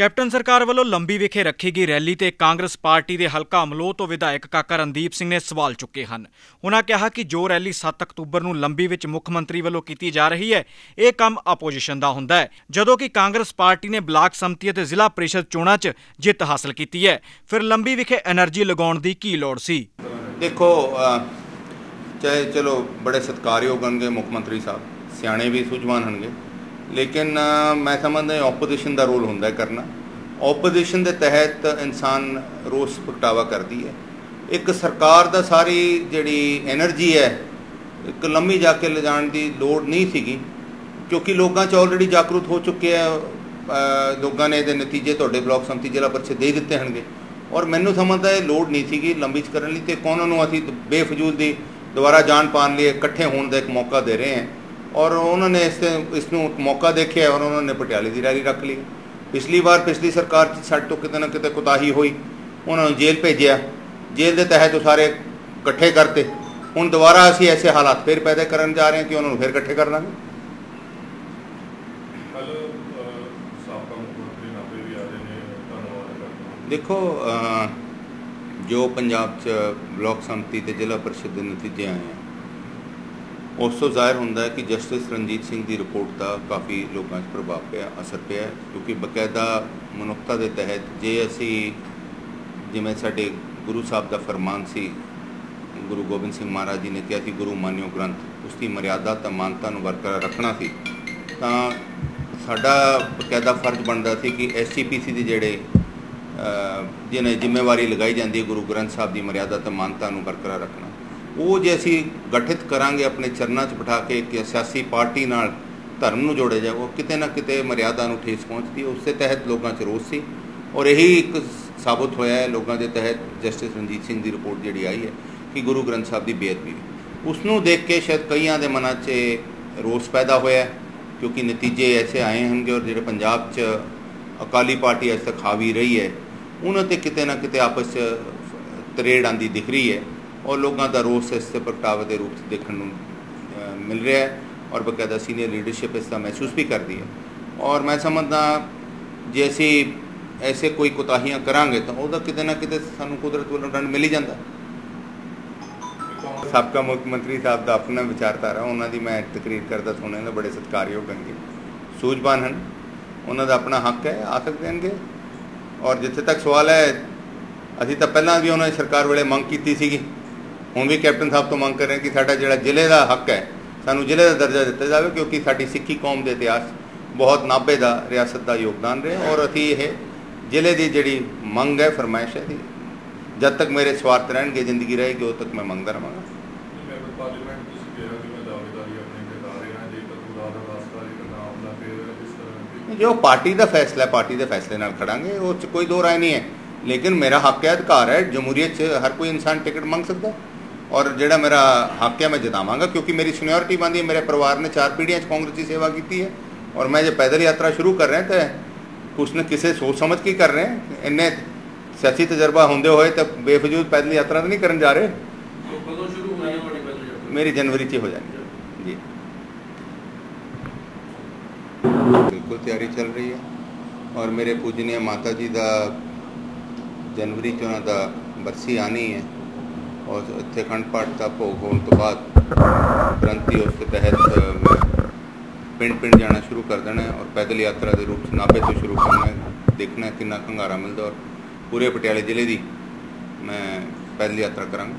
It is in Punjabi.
ਕੈਪਟਨ ਸਰਕਾਰ ਵੱਲੋਂ ਲੰਬੀ ਵਿਖੇ ਰੱਖੀ ਗਈ ਰੈਲੀ ਤੇ ਕਾਂਗਰਸ ਪਾਰਟੀ ਦੇ ਹਲਕਾ ਅਮਲੋ ਤੋਂ ਵਿਧਾਇਕ ਕਾਕਾ ਰਣਦੀਪ ਸਿੰਘ ਨੇ ਸਵਾਲ ਚੁੱਕੇ ਹਨ। ਉਹਨਾਂ ਕਿਹਾ ਕਿ ਜੋ ਰੈਲੀ 7 ਅਕਤੂਬਰ ਨੂੰ ਲੰਬੀ ਵਿੱਚ ਮੁੱਖ ਮੰਤਰੀ ਵੱਲੋਂ ਕੀਤੀ ਜਾ ਰਹੀ ਹੈ, ਇਹ ਕੰਮ ਆਪੋਜੀਸ਼ਨ ਦਾ ਹੁੰਦਾ ਹੈ, ਜਦੋਂ ਕਿ ਕਾਂਗਰਸ ਪਾਰਟੀ ਨੇ ਬਲਾਕ ਸਮਤੀ ਅਤੇ ਜ਼ਿਲ੍ਹਾ ਪ੍ਰੀਸ਼ਦ ਚੋਣਾਂ 'ਚ ਜਿੱਤ ਹਾਸਲ ਕੀਤੀ ਹੈ। ਫਿਰ ਲੰਬੀ ਵਿਖੇ એનર્ਜੀ ਲਗਾਉਣ ਦੀ ਕੀ ਲੋੜ ਸੀ? ਦੇਖੋ ਚਾਹੇ ਚਲੋ ਬੜੇ ਸਤਿਕਾਰਯੋਗ ਹੋਣਗੇ ਮੁੱਖ ਮੰਤਰੀ ਸਾਹਿਬ, ਸਿਆਣੇ ਵੀ ਸੁਝਵਾਨ ਹੋਣਗੇ। ਲੇਕਿਨ ਮੈਂ ਸਮਝਦਾ ਆਪੋਜੀਸ਼ਨ ਦਾ ਰੋਲ ਹੁੰਦਾ ਕਰਨਾ। ਆਪੋਜੀਸ਼ਨ ਦੇ ਤਹਿਤ ਇਨਸਾਨ ਰੋਸ ਪ੍ਰਗਟਾਵਾ ਕਰਦੀ ਹੈ। ਇੱਕ ਸਰਕਾਰ ਦਾ ਸਾਰੀ ਜਿਹੜੀ એનર્ਜੀ ਹੈ, ਇੱਕ ਲੰਮੀ ਜਾ ਕੇ ਲਿਜਾਣ ਦੀ ਲੋੜ ਨਹੀਂ ਸੀਗੀ, ਕਿਉਂਕਿ ਲੋਕਾਂ 'ਚ ਆਲਰੇਡੀ ਜਾਗਰੂਕ ਹੋ ਚੁੱਕੇ ਆ ਲੋਕਾਂ ਨੇ ਇਹਦੇ ਨਤੀਜੇ ਤੁਹਾਡੇ ਬਲਾਕ ਸੰਮਤੀ ਜ਼ਿਲ੍ਹਾ ਪਰਚੇ ਦੇ ਦਿੱਤੇ ਹਨਗੇ ਔਰ ਮੈਨੂੰ ਸਮਝਦਾ ਇਹ ਲੋੜ ਨਹੀਂ ਸੀਗੀ ਲੰਬੀ ਚ ਕਰਨ ਲਈ ਤੇ ਕੌਣ ਨੂੰ ਅਸੀਂ ਬੇਫਜ਼ੂਲ ਦੀ ਦੁਬਾਰਾ ਜਾਣ ਪਾਣ ਲਈ ਇਕੱਠੇ ਹੋਣ ਦਾ ਇੱਕ ਮੌਕਾ ਦੇ ਰਹੇ ਹਾਂ। ਔਰ ਉਹਨਾਂ ਨੇ ਇਸ ਇਸ ਨੂੰ ਮੌਕਾ ਦੇਖਿਆ ਔਰ ਉਹਨਾਂ ਨੇ ਪਟਿਆਲੇ ਦੀ ਰੈਲੀ ਰੱਖ ਲਈ। ਪਿਛਲੀ ਵਾਰ ਪਿਛਲੀ ਸਰਕਾਰ 'ਚ ਸਾਡੇ ਤੋਂ ਕਿਤੇ ਨਾ ਕਿਤੇ ਕੁਤਾਹੀ ਹੋਈ। ਉਹਨਾਂ ਨੂੰ ਜੇਲ੍ਹ ਭੇਜਿਆ। ਜੇਲ੍ਹ ਦੇ ਤਹਿਤ ਉਹ ਸਾਰੇ ਇਕੱਠੇ ਕਰਤੇ। ਹੁਣ ਦੁਬਾਰਾ ਅਸੀਂ ਐਸੇ ਹਾਲਾਤ ਫਿਰ ਪੈਦਾ ਕਰਨ ਜਾ ਰਹੇ ਹਾਂ ਕਿ ਉਹਨਾਂ ਨੂੰ ਫਿਰ ਇਕੱਠੇ ਕਰ ਲਾਂਗੇ। ਦੇਖੋ ਜੋ ਪੰਜਾਬ 'ਚ ਬਲਾਕ ਸੰਮਤੀ ਤੇ ਜ਼ਿਲ੍ਹਾ ਪਰਿਸ਼ਦ ਦੇ ਨਤੀਜੇ ਆਏ ਆ ਉਸ ਤੋਂ ਜ਼ਾਹਿਰ ਹੁੰਦਾ ਹੈ ਕਿ ਜਸਟਿਸ ਰਣਜੀਤ ਸਿੰਘ ਦੀ ਰਿਪੋਰਟ ਦਾ ਕਾਫੀ ਲੋਕਾਂ 'ਚ ਪ੍ਰਭਾਵ ਪਿਆ, ਅਸਰ ਪਿਆ ਕਿਉਂਕਿ ਬਕਾਇਦਾ ਮਨੁੱਖਤਾ ਦੇ ਤਹਿਤ ਜੇ ਅਸੀਂ ਜਿਵੇਂ ਸਾਡੇ ਗੁਰੂ ਸਾਹਿਬ ਦਾ ਫਰਮਾਨ ਸੀ, ਗੁਰੂ ਗੋਬਿੰਦ ਸਿੰਘ ਮਹਾਰਾਜ ਜੀ ਨੇ ਕਿਹਾ ਸੀ, ਗੁਰੂ ਮਾਨਿਓ ਗ੍ਰੰਥ ਉਸ ਦੀ ਮਰਿਆਦਾ ਤੇ ਮਾਨਤਾ ਨੂੰ ਬਰਕਰਾਰ ਰੱਖਣਾ ਸੀ, ਤਾਂ ਸਾਡਾ ਬਕਾਇਦਾ ਫਰਜ਼ ਬਣਦਾ ਸੀ ਕਿ ਐਸਜੀਪੀਸੀ ਦੇ ਜਿਹੜੇ ਜਿਹਨੇ ਜ਼ਿੰਮੇਵਾਰੀ ਲਗਾਈ ਜਾਂਦੀ ਹੈ, ਗੁਰੂ ਗ੍ਰੰਥ ਸਾਹਿਬ ਦੀ ਮਰਿਆਦਾ ਤੇ ਮਾਨਤਾ ਨੂੰ ਬਰਕਰਾਰ ਰੱਖਣਾ। ਉਹ ਜੇ ਅਸੀਂ ਗਠਿਤ ਕਰਾਂਗੇ ਆਪਣੇ ਚਰਨਾਂ 'ਚ ਬਿਠਾ ਕੇ ਕਿ ਸਿਆਸੀ ਪਾਰਟੀ ਨਾਲ ਧਰਮ ਨੂੰ ਜੋੜਿਆ ਜਾਵੇ ਕਿਤੇ ਨਾ ਕਿਤੇ ਮਰਿਆਦਾ ਨੂੰ ਠੇਸ ਪਹੁੰਚਦੀ ਉਸ ਦੇ ਤਹਿਤ ਲੋਕਾਂ 'ਚ ਰੋਸ ਸੀ। ਔਰ ਇਹੀ ਇੱਕ ਸਾਬਤ ਹੋਇਆ ਹੈ ਲੋਕਾਂ ਦੇ ਤਹਿਤ, ਜਸਟਿਸ ਰਣਜੀਤ ਸਿੰਘ ਦੀ ਰਿਪੋਰਟ ਜਿਹੜੀ ਆਈ ਹੈ ਕਿ ਗੁਰੂ ਗ੍ਰੰਥ ਸਾਹਿਬ ਦੀ ਬੇਅਦਬੀ ਉਸ ਨੂੰ ਦੇਖ ਕੇ ਸ਼ਾਇਦ ਕਈਆਂ ਦੇ ਮਨਾਂ 'ਚ ਰੋਸ ਪੈਦਾ ਹੋਇਆ ਕਿਉਂਕਿ ਨਤੀਜੇ ਐਸੇ ਆਏ ਹਨਗੇ ਔਰ ਜਿਹੜੇ ਪੰਜਾਬ 'ਚ ਅਕਾਲੀ ਪਾਰਟੀ ਅਜੇ ਤੱਕ ਹਾਵੀ ਰਹੀ ਹੈ, ਉਹਨਾਂ ਤੇ ਕਿਤੇ ਨਾ ਕਿਤੇ ਆਪਸ 'ਚ ਤਰੇੜ ਆਂਦੀ ਦਿਖ ਰਹੀ ਹੈ। ਔਰ ਲੋਕਾਂ ਦਾ ਰੋਸ ਇਸ ਤੇ ਪ੍ਰਗਟਾਵੇ ਦੇ ਰੂਪ 'ਚ ਦੇਖਣ ਨੂੰ ਮਿਲ ਰਿਹਾ ਹੈ ਔਰ ਬਕਾਇਦਾ ਸੀਨੀਅਰ ਲੀਡਰਸ਼ਿਪ ਇਸ ਦਾ ਮਹਿਸੂਸ ਵੀ ਕਰਦੀ ਹੈ। ਔਰ ਮੈਂ ਸਮਝਦਾ ਜੇ ਅਸੀਂ ਐਸੇ ਕੋਈ ਕੁਤਾਹੀਆਂ ਕਰਾਂਗੇ ਤਾਂ ਉਹਦਾ ਕਿਤੇ ਨਾ ਕਿਤੇ ਸਾਨੂੰ ਕੁਦਰਤ ਵੱਲੋਂ ਡੰਡ ਮਿਲ ਹੀ ਜਾਂਦਾ। ਸਾਬਕਾ ਮੁੱਖ ਮੰਤਰੀ ਸਾਹਿਬ ਦਾ ਆਪਣਾ ਵਿਚਾਰਧਾਰਾ, ਉਹਨਾਂ ਦੀ ਮੈਂ ਤਕਰੀਰ ਕਰਦਾ ਸੁਣਿਆ ਨਾ ਬੜੇ ਸਤਿਕਾਰਯੋਗ ਹਨਗੇ ਸੂਝਵਾਨ ਹਨ। ਉਹਨਾਂ ਦਾ ਆਪਣਾ ਹੱਕ ਹੈ, ਆ ਸਕਦੇ ਹਨਗੇ ਔਰ ਜਿੱਥੇ ਤੱਕ ਸਵਾਲ ਹੈ, ਅਸੀਂ ਤਾਂ ਪਹਿਲਾਂ ਵੀ ਉਹਨਾਂ ਦੀ ਸਰਕਾਰ ਵੇਲੇ ਮੰਗ ਕੀਤੀ ਸੀਗੀ। ਹੁਣ ਵੀ ਕੈਪਟਨ ਸਾਹਿਬ ਤੋਂ ਮੰਗ ਕਰ ਰਹੇ ਕਿ ਸਾਡਾ ਜਿਹੜਾ ਜ਼ਿਲ੍ਹੇ ਦਾ ਹੱਕ ਹੈ ਸਾਨੂੰ ਜ਼ਿਲ੍ਹੇ ਦਾ ਦਰਜਾ ਦਿੱਤਾ ਜਾਵੇ ਕਿਉਂਕਿ ਸਾਡੀ ਸਿੱਖੀ ਕੌਮ ਦੇ ਇਤਿਹਾਸ ਬਹੁਤ ਨਾਭੇ ਦਾ ਰਿਆਸਤ ਦਾ ਯੋਗਦਾਨ ਰਿਹਾ ਔਰ ਅਸੀਂ ਇਹ ਜ਼ਿਲ੍ਹੇ ਦੀ ਜਿਹੜੀ ਮੰਗ ਹੈ ਫਰਮਾਇਸ਼ ਹੈ ਦੀ ਜਦ ਤੱਕ ਮੇਰੇ ਸਵਾਰਥ ਰਹਿਣਗੇ ਜ਼ਿੰਦਗੀ ਰਹੇਗੀ ਉਦੋਂ ਤੱਕ ਮੈਂ ਮੰਗਦਾ ਰਹਾਂਗਾ। ਜੋ ਪਾਰਟੀ ਦਾ ਫੈਸਲਾ ਹੈ ਪਾਰਟੀ ਦੇ ਫੈਸਲੇ ਨਾਲ ਖੜਾਂਗੇ ਉਹ 'ਚ ਕੋਈ ਦੋ ਰਾਏ ਨਹੀਂ ਹੈ। ਲੇਕਿਨ ਮੇਰਾ ਹੱਕ ਹੈ ਅਧਿਕਾਰ ਹੈ ਜਮਹੂਰੀਅਤ 'ਚ ਹਰ ਕੋਈ ਇਨਸਾਨ ਟਿਕਟ ਮੰਗ ਸਕਦਾ ਔਰ ਜਿਹੜਾ ਮੇਰਾ ਹੱਕ ਹੈ ਮੈਂ ਜਿਤਾਵਾਂਗਾ ਕਿਉਂਕਿ ਮੇਰੀ ਸੀਨੀਅਰਿਟੀ ਬਣਦੀ ਹੈ ਮੇਰੇ ਪਰਿਵਾਰ ਨੇ ਚਾਰ ਪੀੜ੍ਹੀਆਂ 'ਚ ਕਾਂਗਰਸ ਦੀ ਸੇਵਾ ਕੀਤੀ ਹੈ। ਔਰ ਮੈਂ ਜੇ ਪੈਦਲ ਯਾਤਰਾ ਸ਼ੁਰੂ ਕਰ ਰਿਹਾ ਤਾਂ ਕੁਛ ਨਾ ਕਿਸੇ ਸੋਚ ਸਮਝ ਕੇ ਕਰ ਰਹੇ ਹਾਂ? ਇੰਨੇ ਸਿਆਸੀ ਤਜਰਬਾ ਹੁੰਦੇ ਹੋਏ ਤਾਂ ਬੇਫਜ਼ੂਲ ਪੈਦਲ ਯਾਤਰਾ ਤਾਂ ਨਹੀਂ ਕਰਨ ਜਾ ਰਹੇ। ਕਦੋਂ ਸ਼ੁਰੂ ਹੋਣੀ ਹੈ ਤੁਹਾਡੀ ਪੈਦਲ ਯਾਤਰਾ? ਮੇਰੀ ਜਨਵਰੀ 'ਚ ਹੀ ਜਾਣੀ ਜੀ। ਬਿਲਕੁਲ ਤਿਆਰੀ ਚੱਲ ਰਹੀ ਹੈ। ਔਰ ਮੇਰੇ ਪੂਜਨੀय ਮਾਤਾ ਜੀ ਦਾ ਜਨਵਰੀ 'ਚ ਉਹਨਾਂ ਦਾ ਬਰਸੀ ਆਣੀ ਹੈ। ਔਰ ਇੱਥੇ ਅਖੰਡ ਪਾਠ ਦਾ ਭੋਗ ਹੋਣ ਤੋਂ ਬਾਅਦ ਗ੍ਰੰਥੀ ਉਸ ਦੇ ਤਹਿਤ ਮੈਂ ਪਿੰਡ ਪਿੰਡ ਜਾਣਾ ਸ਼ੁਰੂ ਕਰ ਦੇਣਾ ਹੈ ਔਰ ਪੈਦਲ ਯਾਤਰਾ ਦੇ ਰੂਪ 'ਚ ਨਾਭੇ ਤੋਂ ਸ਼ੁਰੂ ਕਰਨਾ ਹੈ। ਦੇਖਣਾ ਕਿੰਨਾ ਖੰਗਾਰਾ ਮਿਲਦਾ ਔਰ ਪੂਰੇ ਪਟਿਆਲੇ ਜ਼ਿਲ੍ਹੇ ਦੀ ਮੈਂ ਪੈਦਲ ਯਾਤਰਾ ਕਰਾਂਗਾ।